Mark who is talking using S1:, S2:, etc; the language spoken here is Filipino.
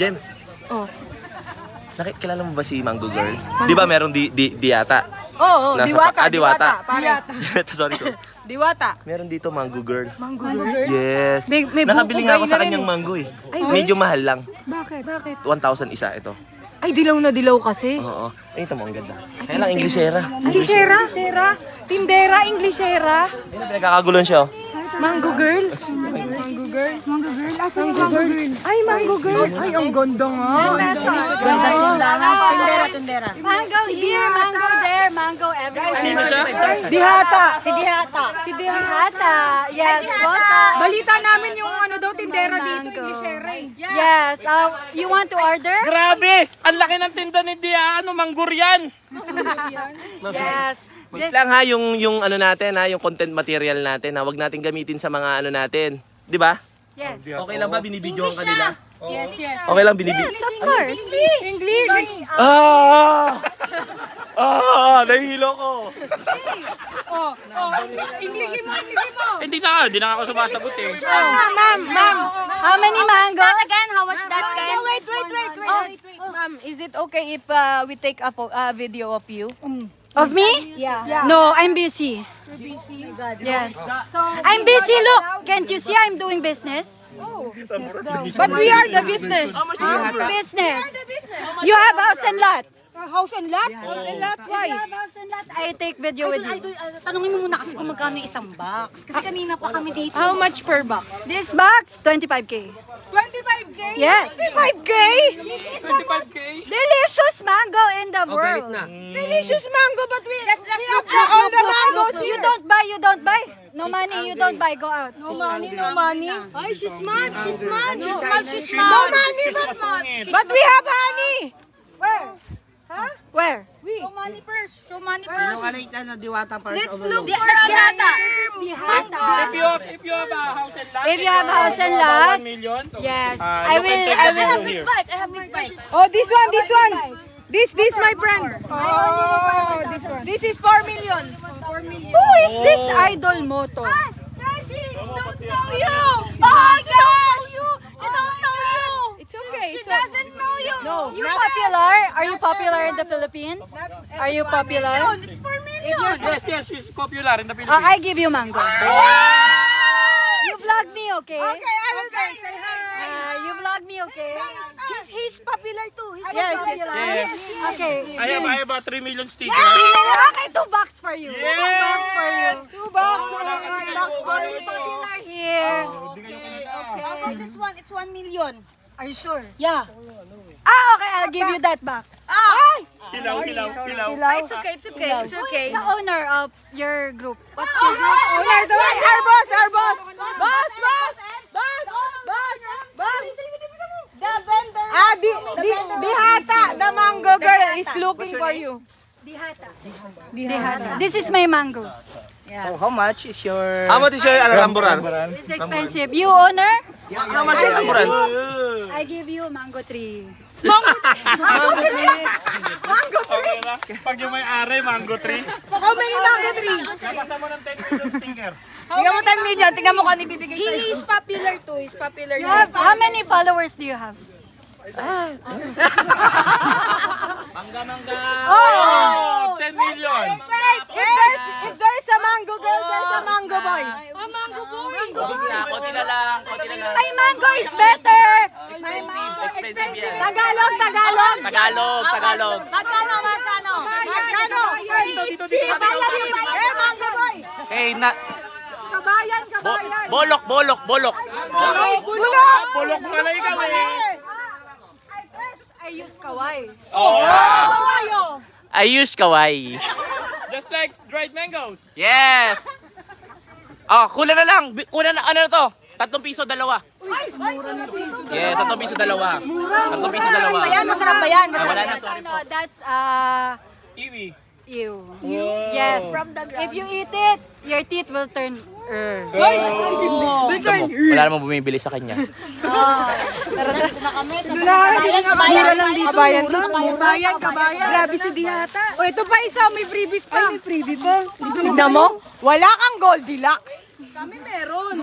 S1: Jem,
S2: Oh.
S1: nakikilala mo ba si Mango Girl? Di ba meron di, di, di yata?
S2: Oo, oh,
S1: Nasa
S2: diwata,
S1: pa- ah, diwata.
S2: Pare.
S1: Sorry ko.
S2: Diwata.
S1: Meron dito Mango Girl.
S2: Mango girl?
S1: Yes.
S2: May- may
S1: Nakabili nga ako sa kanyang
S2: eh.
S1: mango eh. Medyo mahal lang.
S2: Bakit? Bakit?
S1: 1,000 isa ito.
S2: Ay, dilaw na dilaw kasi.
S1: Oo. Ay, ito mo, ang ganda. Kaya lang, Inglesera.
S2: Inglesera? Sera? Tindera, Inglesera?
S1: Ayun, pinagkakagulon siya oh.
S2: Mango girl? Mango girl? Mango girl? Asa yung mango girl? Ay, mango girl. Ay, ang ganda nga.
S3: Ganda tindahan. Tindera, tindera. Mango here, mango there, mango everywhere.
S1: Sino siya?
S2: Dihata.
S3: Si Dihata.
S2: Si Dihata.
S3: Dihata. Yes, welcome.
S2: Balita namin yung ano daw, tindera dito, Inglesera eh.
S3: Yes, uh, you want to order?
S4: Grabe! Ang laki ng tinda ni Dia. Ano, manggur yan?
S3: Yes.
S1: Wait lang ha, yung, yung ano natin ha, yung content material natin ha, wag natin gamitin sa mga ano natin. Di ba?
S3: Yes.
S1: Okay lang ba binibidyohan ka nila?
S2: Yes, yes.
S1: Okay lang binibidyo?
S3: Of course.
S2: English.
S1: Ah! Ah! Nahihilo ko!
S2: Oh, oh, English mo, English mo.
S4: Hindi na, hindi na ako sumasagot eh.
S2: Ma'am, ma'am, ma'am.
S3: How many mango? That again, how much that again?
S2: Wait, wait, wait, wait, wait, wait. Ma'am, is it okay if uh, we take a uh, video of you?
S3: Of me? Yeah. No, I'm busy. Yes. I'm busy. Look, can't you see I'm doing business?
S2: But we are the business.
S3: Business. You have house and lot.
S2: House and lot? House and lot, why?
S3: You have house and lot. I take video with you.
S5: Tanungin mo muna kasi kung magkano yung isang box. Kasi kanina pa kami dito.
S2: How much per box?
S3: This box, 25k.
S2: 25k?
S3: Yes.
S2: 25k?
S4: 25k?
S3: Delicious mango in the world.
S2: Delicious mango, but we, let's, let's look for all the mangoes
S3: You don't buy, you don't buy. No money, you don't buy. Go out.
S2: No money, no money.
S5: Ay, she's mad, she's mad, she's mad, she's
S2: No
S5: mad.
S2: money, but, but we have honey.
S3: Where? Where?
S5: Show money first, show money first.
S2: Let's look
S5: Di-
S2: for
S5: let's
S2: honey.
S5: get that.
S4: If you have, if you have a house and lot,
S3: If you have house and lot,
S4: 1 million,
S3: Yes,
S4: uh,
S3: I will. I will.
S4: video here.
S5: Bike, I have big bike.
S2: Oh, this one, this one. This, this, my friend. Oh, this one. This is 4 million.
S3: Who is this idol moto?
S5: Beshi, don't know you. Oh, she don't know you. She don't know you.
S2: It's okay.
S5: She
S2: so-
S5: doesn't know you.
S2: No,
S3: You popular? Are you popular in the Philippines? Are you popular?
S5: It's for me.
S4: Yes, yes, she's popular in the
S3: uh,
S4: Philippines.
S3: I give you mango. You vlog me, okay?
S5: Okay, I will pay. Say hi.
S3: Uh, you vlog me, okay?
S5: He's, he's popular too. He's
S3: Yes,
S5: popular.
S4: Yes.
S3: Okay.
S4: I have, I have a 3 million sticker.
S3: Okay, two bucks for you. Two
S4: Yes.
S3: bucks for you.
S2: Two bucks.
S3: Only popular here.
S5: How about this one? It's 1 million.
S3: Are you sure?
S5: Yeah.
S3: Ah, okay. I'll give you that box.
S4: Hilaw, hilaw, hilaw.
S5: It's okay, it's okay, it's okay.
S3: The owner of your group. What's your group?
S2: Owner, the our boss, our boss. Boss, boss. Boss, boss, boss.
S3: The vendor.
S2: Ah, di, di, Dihata, the mango girl is looking for you.
S3: Dihata. Dihata. This is my mangoes.
S6: How much is your...
S1: How much is your ano, ramburan?
S3: It's expensive. You owner?
S1: How much your ramburan?
S3: I give you mango tree.
S4: Okay na. Pag yung may-ari, mango tree.
S2: How many mango tree?
S4: Nabasa mo ng 10 million sticker.
S5: Tingnan mo 10 million. Tingnan mo kung ano ibibigay sa'yo. He is popular too. He's popular.
S3: You have, how many followers do you have?
S4: Oh, 10 million.
S2: If there's, if there's a mango girl, there's a mango boy.
S3: A mango boy.
S4: Konti na lang, konti na lang.
S3: My mango is better.
S4: Expensive yan.
S2: Tagalog, Tagalog.
S4: Tagalog, Tagalog.
S5: Magkano, magkano?
S2: Magkano? Eh, mango boy.
S4: Hey, na,
S2: Kabayan, kabayan.
S4: bolok, bolok, bolok.
S2: Bulok.
S4: Bolok nga na ikaw eh.
S3: I use kawaii.
S2: Kabayo.
S1: Ayush kawaii.
S4: Just like dried mangoes.
S1: Yes! Oh, kulang na lang. Kulang na, ano na to? Tatlong piso, dalawa. Yes, tatlong piso, dalawa. Tatlong piso, dalawa.
S5: Ayan, masarap ba yan?
S1: Ah, wala na, sorry
S3: Ano, that's uh,
S4: Iwi.
S3: you. Yes. From the If you eat it, your teeth will turn er.
S1: Ito mo, wala namang bumibili sa kanya.
S2: Mura lang dito. Kabayan to. Kabayan, kabayan. Grabe si Dihata. O, ito pa isa. May freebies pa. Ay, may freebie pa. Tignan mo. Wala kang Goldilocks. Kami meron.